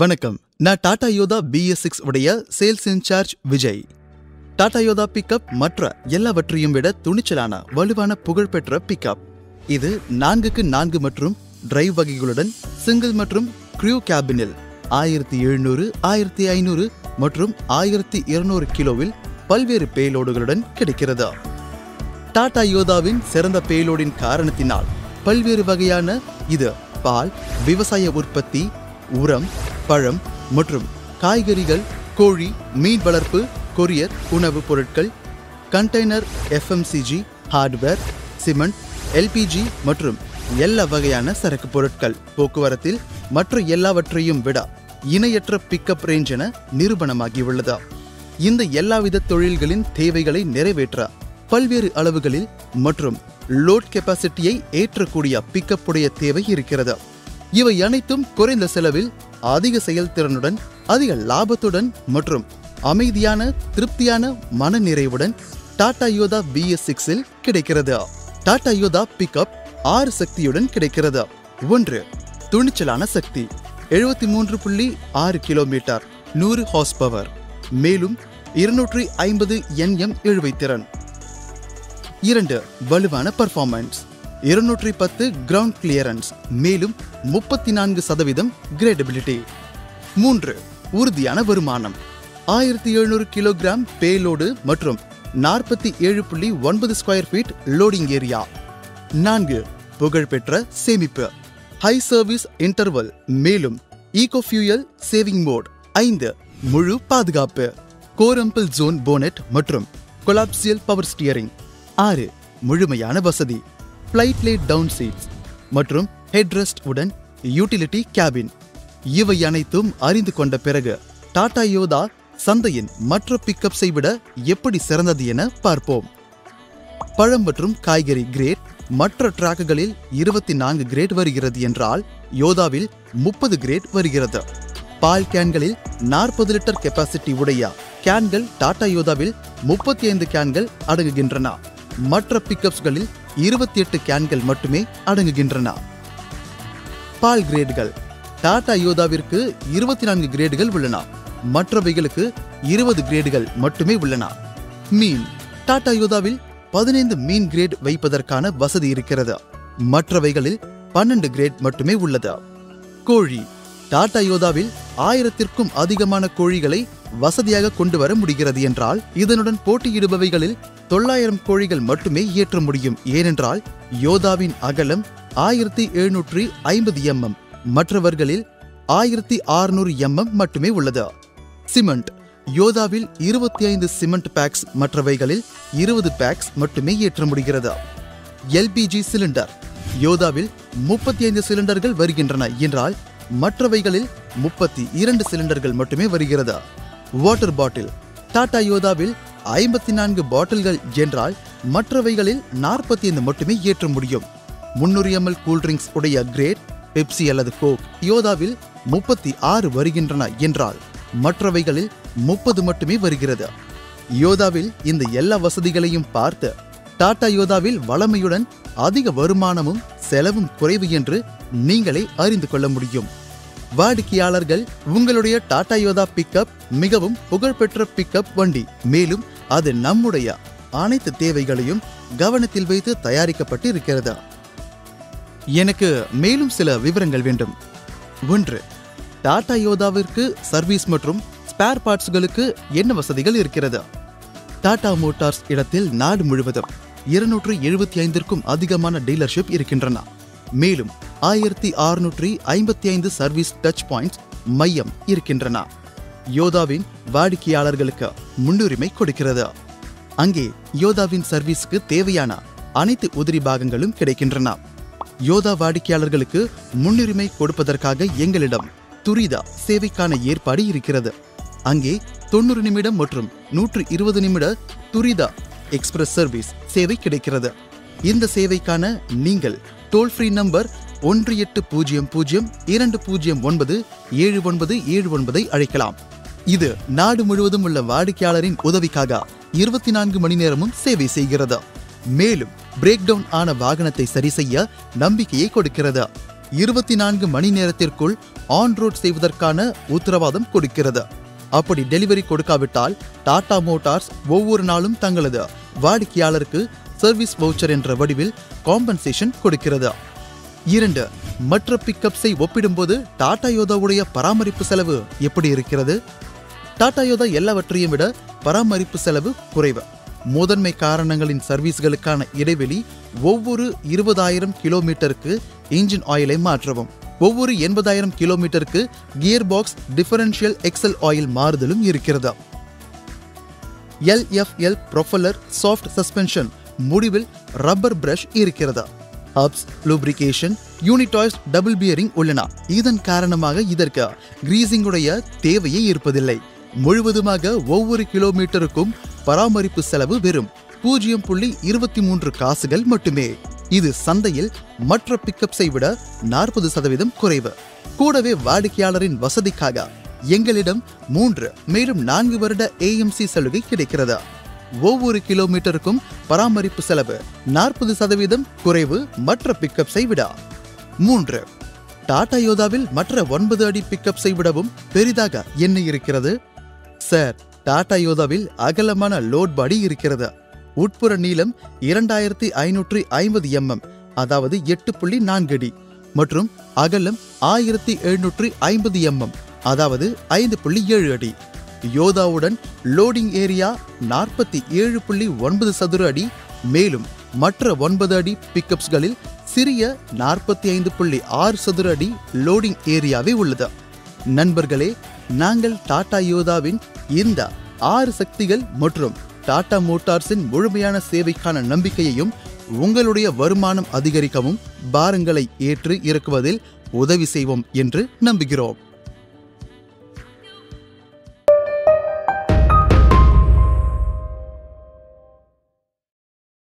வணக்கம். நான் Tata Yodha BS six உடைய sales incharge Vijay. Tata Yodha pickup மற்ற எல்லாவற்றையும் விட துணிச்சலான வலுவான புகழ்பெற்ற பிக்கப் இது நான்குக்கு நான்கு மற்றும் டிரைவ் வகைகளுடன் சிங்கிள் மற்றும் க்ரூ கேபினில் ஆயிரத்தி எழுநூறு ஆயிரத்தி ஐநூறு மற்றும் ஆயிரத்தி இருநூறு கிலோவில் பல்வேறு பேலோடுகளுடன் கிடைக்கிறது. டாடா யோதாவின் சிறந்த பேலோடின் காரணத்தினால் பல்வேறு வகையான இது பால் விவசாய உற்பத்தி உரம் பழம் மற்றும் காய்கறிகள் கோழி மீன் வளர்ப்பு கொரியர் உணவுப் பொருட்கள் container FMCG hardware cement LPG மற்றும் எல்லா வகையான சரக்கு பொருட்கள். போக்குவரத்தில் மற்ற எல்லாவற்றையும் விட இணையற்ற பிக்கப் ரேஞ்ச் என நிரூபணமாகியுள்ளது. இந்த எல்லாவித தொழில்களின் தேவைகளை நிறைவேற்ற பல்வேறு அளவுகளில் மற்றும் லோட் கெப்பாசிட்டியை ஏற்றக்கூடிய பிக்கப் உடைய தேவை இருக்கிறது. இவை அனைத்தும் குறைந்த செலவில் அதிக செயல்திறனுடன் அதிக லாபத்துடன் மற்றும் அமைதியான திருப்தியான மனநிறைவுடன் டாடா யோதா பிஎஸ் சிக்ஸில் கிடைக்கிறது. டாடா யோதா பிக்அப் ஆறு சக்தியுடன் கிடைக்கிறது. ஒன்று துணிச்சலான சக்தி. எழுபத்தி மூன்று புள்ளி ஆறு கிலோமீட்டர் நூறு ஹார்ஸ் பவர் மேலும் இருநூற்றி ஐம்பது என்எம் இழுவைத்திறன் இரண்டு வலுவான பர்ஃபார்மன்ஸ் இருநூற்றி பத்து கிரவுண்ட் கிளியரன்ஸ் மேலும் முப்பத்தி நான்கு சதவீதம் கிரேடபிலிட்டி மூன்று உறுதியான வருமானம். ஆயிரத்தி எழுநூறு கிலோகிராம் பேலோடு மற்றும் நாற்பத்தி ஏழு புள்ளி ஒன்பது ஸ்கொயர் ஃபீட் லோடிங் ஏரியா நான்கு புகழ்பெற்ற சேமிப்பு. ஹை சர்வீஸ் இன்டர்வல் மேலும் ஈகோ ஃபியூயல் சேவிங் மோட் ஐந்து முழு பாதுகாப்பு. கோரம்பிள் ஜோன் போனட் மற்றும் கொலாப்சியல் பவர் ஸ்டியரிங் ஆறு முழுமையான வசதி. ஃப்ளைட் லேட் டவுன் சீட்ஸ் மற்றும் ஹெட்ரெஸ்ட் உடன் யூட்டிலிட்டி கேபின் இவை அனைத்தும் அறிந்து கொண்ட பிறகு டாடா யோதா சந்தையின் மற்ற பிக்கப்ஸை விட எப்படி சிறந்தது என பார்ப்போம். பழம் மற்றும் காய்கறி கிரேட் மற்ற டிராக்குகளில் இருபத்தி நான்கு கிரேட் வருகிறது என்றால் யோதாவில் முப்பது கிரேட் வருகிறது. பால் கேன்களில் நாற்பது லிட்டர் கெப்பாசிட்டி உடைய கேன்கள் டாடா யோதாவில் முப்பத்தி ஐந்து கேன்கள் அடங்குகின்றன. மற்ற பிக்கப்ஸ்களில் இருபத்தி எட்டு கேன்கள் மட்டுமே அடங்குகின்றன. பால் கிரேடுகள். டாடா யோதாவிற்கு இருபத்தி நான்கு கிரேடுகள் உள்ளன. மற்றவைகளுக்கு இருபது கிரேடுகள் மட்டுமே உள்ளன. மீன். டாடா யோதாவில் பதினைந்து மீன் கிரேட் வைப்பதற்கான வசதி இருக்கிறது. மற்றவைகளில் பன்னெண்டு கிரேட் மட்டுமே உள்ளது. கோழி. டாடா யோதாவில் ஆயிரத்திற்கும் அதிகமான கோழிகளை வசதியாக கொண்டு வர முடிகிறது என்றால் இதனுடன் போட்டியிடுபவைகளில் தொள்ளாயிரம் கோழிகள் மட்டுமே ஏற்ற முடியும். ஏனென்றால் யோதாவின் அகலம் ஆயிரத்தி எழுநூற்றி ஐம்பது எம்எம் மற்றவர்களில் ஆயிரத்தி ஆறுநூறு எம்எம் மட்டுமே உள்ளது. சிமெண்ட். யோதாவில் இருபத்தி ஐந்து சிமெண்ட் பேக்ஸ் மற்றவைகளில் இருபது பேக்ஸ் மட்டுமே ஏற்ற முடிகிறது. LPG cylinder. யோதாவில் முப்பத்தி ஐந்து சிலிண்டர்கள் வருகின்றன. என்றால் மற்றவைகளில் முப்பத்தி இரண்டு சிலிண்டர்கள் மட்டுமே வருகிறது. Water bottle. டாடா யோதாவில் ஐம்பத்தி நான்கு பாட்டில்கள் என்றால் மற்றவைகளில் நாற்பத்தி ஐந்து மட்டுமே ஏற்ற முடியும். முன்னூறு எம்எல் கூல்ட்ரிங்க்ஸ் உடைய கிரேட் பெப்சி அல்லது கோக் யோதாவில் முப்பத்தி ஆறு வருகின்றன என்றால் மற்றவைகளில் முப்பது மட்டுமே வருகிறது. யோதாவில் இந்த எல்லா வசதிகளையும் பார்த்து டாடா யோதாவில் வளமையுடன் அதிக வருமானமும் செலவும் குறைவு என்று நீங்களே அறிந்து கொள்ள முடியும். வாடிக்கையாளர்கள் உங்களுடைய டாடா யோதா பிக்கப் மிகவும் புகழ்பெற்ற பிக்கப் வண்டி மேலும் அது நம்முடைய அனைத்து தேவைகளையும் கவனத்தில் வைத்து தயாரிக்கப்பட்டு இருக்கிறது எனக்கு மேலும் சில விவரங்கள் வேண்டும். ஒன்று டாடா யோதாவிற்கு சர்வீஸ் மற்றும் ஸ்பேர் பார்ட்ஸ்களுக்கு என்ன வசதிகள் இருக்கிறது? டாடா மோட்டார்ஸ் இடத்தில் நாடு முழுவதும் இருநூற்று எழுபத்தி ஐந்திற்கும் அதிகமான டீலர்ஷிப் இருக்கின்றன. மேலும் ஆயிரத்தி அறுநூற்றி ஐம்பத்தி ஐந்து சர்வீஸ் டச் பாயிண்ட்ஸ் மையம் இருக்கின்றன. யோதாவின் வாடிக்கையாளர்களுக்கு முன்னுரிமை கொடுக்கிறது. அங்கே யோதாவின் சர்வீஸ்க்கு தேவையான அனைத்து உதிரி பாகங்களும் கிடைக்கின்றன. யோதா வாடிக்கையாளர்களுக்கு முன்னுரிமை கொடுப்பதற்காக எங்களிடம் துரிதா சேவைக்கான ஏற்பாடு இருக்கிறது. அங்கே தொண்ணூறு நிமிடம் மற்றும் நூற்று இருபது நிமிட துரிதா எக்ஸ்பிரஸ் சர்வீஸ் சேவை கிடைக்கிறது. இந்த சேவைக்கான நீங்கள் டோல் ஃப்ரீ நம்பர் ஒன்று எட்டு பூஜ்ஜியம் பூஜ்ஜியம் இரண்டு பூஜ்ஜியம் ஒன்பது ஏழு ஒன்பது ஏழு ஒன்பதை அழைக்கலாம். இது நாடு முழுவதும் உள்ள வாடிக்கையாளரின் உதவிக்காக இருபத்தி நான்கு மணி நேரமும் சேவை செய்கிறது. மேலும் பிரேக் டவுன் ஆன வாகனத்தை சரி செய்ய நம்பிக்கையை கொடுக்கிறது. இருபத்தி நான்கு மணி நேரத்திற்குள் ஆன் ரோட் செய்வதற்கான உத்தரவாதம் கொடுக்கிறது. அப்படி டெலிவரி கொடுக்காவிட்டால் டாடா மோட்டார்ஸ் ஒவ்வொரு நாளும் தங்களது வாடிக்கையாளருக்கு சர்வீஸ் வவுச்சர் என்ற வடிவில் காம்பன்சேஷன் கொடுக்கிறது. இரண்டு மற்ற பிக்கப்ஸை ஒப்பிடும்போது டாடா யோதாவுடைய பராமரிப்பு செலவு எப்படி இருக்கிறது? டாடா யோதா எல்லாவற்றையும் விட பராமரிப்பு செலவு குறைவு. முதன்மை காரணங்களின் சர்வீஸ்களுக்கான இடைவெளி ஒவ்வொரு இருபதாயிரம் கிலோமீட்டருக்கு இன்ஜின் ஆயிலை மாற்றவும். ஒவ்வொரு எண்பதாயிரம் கிலோமீட்டருக்கு gear box differential axle oil மாறுதலும் இருக்கிறது. எல்எஃப்எல் ப்ரொஃபலர் சாஃப்ட் சஸ்பென்ஷன் முடிவில் ரப்பர் பிரஷ் இருக்கிறது. Hubs lubrication unitised double bearing உள்ளன. இதன் காரணமாக இதற்கு கிரீசிங்குடைய தேவையே இருப்பதில்லை. முழுவதுமாக ஒவ்வொரு கிலோமீட்டருக்கும் பராமரிப்பு செலவு வெறும் பூஜ்ஜியம் புள்ளி இருபத்தி மூன்று காசுகள் மட்டுமே. இது சந்தையில் மற்ற பிக்கப்ஸை விட நாற்பது சதவீதம் குறைவு. கூடவே வாடிக்கையாளரின் வசதிக்காக எங்களிடம் மூன்று மேலும் நான்கு வருட ஏஎம்சி சலுகை கிடைக்கிறது. ஒவ்வொரு கிலோமீட்டருக்கும் பராமரிப்பு செலவு நாற்பது சதவீதம் குறைவு மற்ற பிக்கப்ஸை விட. மூன்று டாடா யோதாவில் மற்ற ஒன்பது அடி பிக்கப்ஸை விடவும் பெரிதாக என்ன இருக்கிறது. சார் டாடா யோதாவில் அகலமான லோட் பாடி இருக்கிறது. உட்புற நீளம் இரண்டாயிரத்தி ஐநூற்றி ஐம்பது எம்எம் அதாவது எட்டு புள்ளி நான்கு அடி மற்றும் அகலம் ஆயிரத்தி எழுநூற்றி ஐம்பது எம்எம் அதாவது ஐந்து புள்ளி ஏழு அடி. யோதாவுடன் லோடிங் ஏரியா நாற்பத்தி ஏழு புள்ளி ஒன்பது சதுர அடி மேலும் மற்ற ஒன்பது அடி பிக்கப்ஸ்களில் சிறிய நாற்பத்தி ஐந்து புள்ளி ஆறு சதுர அடி லோடிங் ஏரியாவே உள்ளது. நண்பர்களே நாங்கள் டாடா யோதாவின் இந்த ஆறு சக்திகள் மற்றும் டாடா மோட்டார்ஸின் முழுமையான சேவைக்கான நம்பிக்கையையும் உங்களுடைய வருமானம் அதிகரிக்கவும் பாரங்களை ஏற்று இறக்குவதில் உதவி செய்வோம் என்று நம்புகிறோம்.